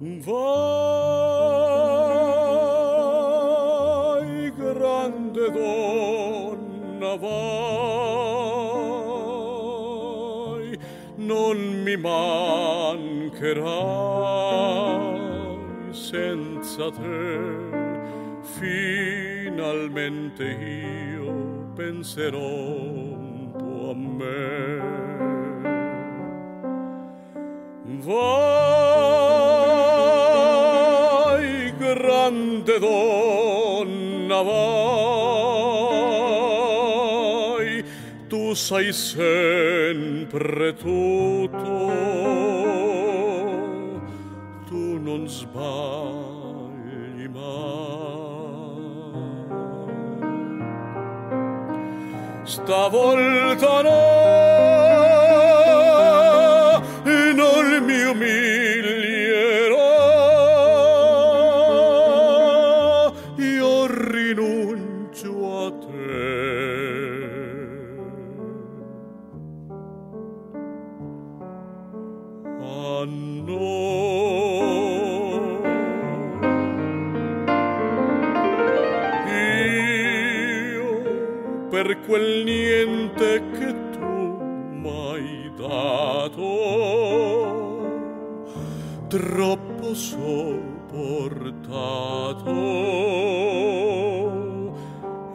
Vai, grande donna, vai, non mi mancherai senza te. Finalmente io penserò un po' a me. Vai, grande donna, vai, tu sai sempre tutto, tu non sbagli mai. Stavolta no, non rinuncio a te. Per quel niente che tu m'hai dato troppo sopportato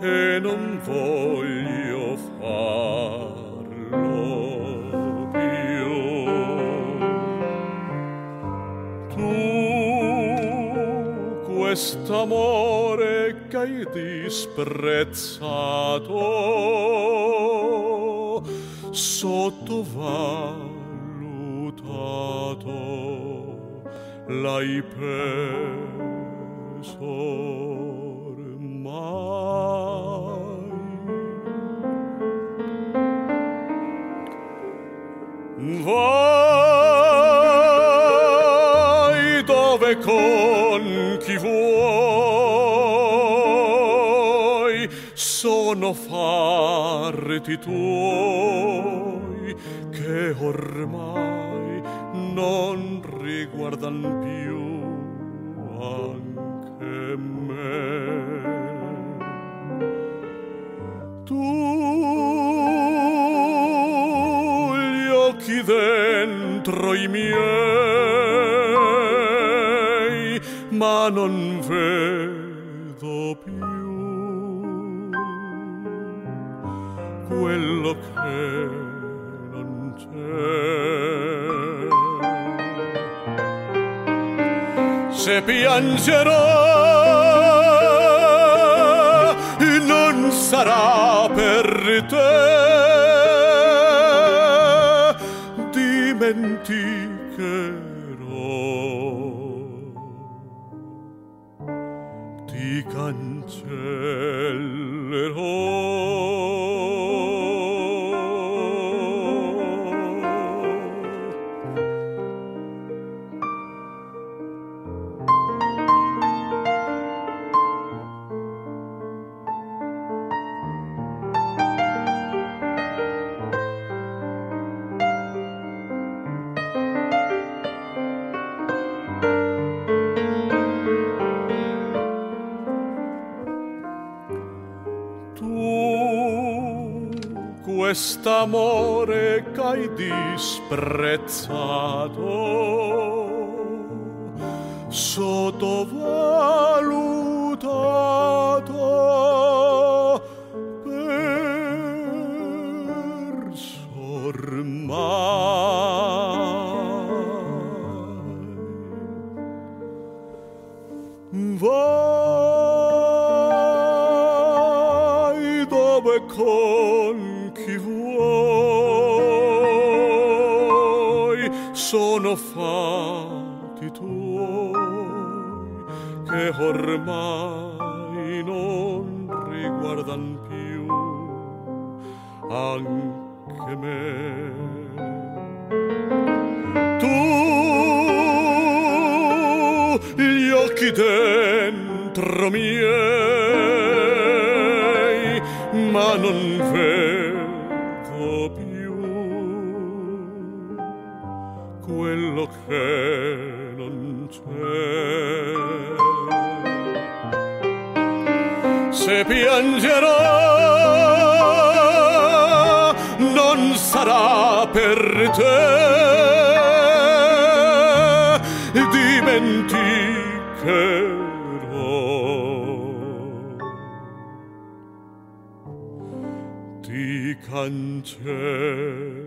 e non voglio farlo più tu quest'amore che hai disprezzato sottovalutato l'hai perso dove con chi vuoi, sono farti tuoi che ormai non riguardan più anche me. Tu gli occhi dentro i miei, ma non vedo più quello che non c'è. Se piangerò non sarà per te dimenticherò cancellerò quest'amore che hai disprezzato sottovalutato perso ormai Vai dove con chi vuoi, sono fatti tuoi che ormai non riguardan più anche me. Tu gli occhi dentro miei, ma non vedo quello che non c'è. Se piangerò non sarà per te, dimenticherò. Ti cancello.